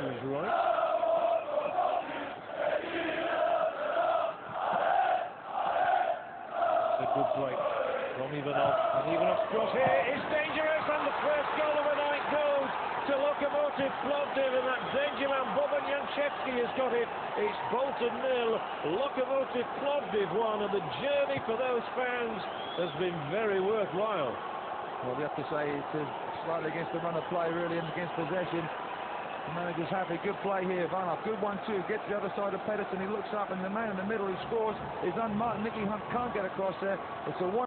to his right. A good play from Ivanov. And Ivanov's cross here is dangerous, and the first goal of the night goes to Lokomotiv Plovdiv, and that Benjamin Boban Yanchevski has got it. It's Bolton nil, Lokomotiv Plovdiv one, and the journey for those fans has been very worthwhile. Well, we have to say it's slightly against the run of play, really, and against possession. The manager's happy. Good play here. Ivanov, good one, too. Gets the other side of Pedersen. He looks up, and the man in the middle who scores is unmarked. Nicky Hunt can't get across there. It's a one.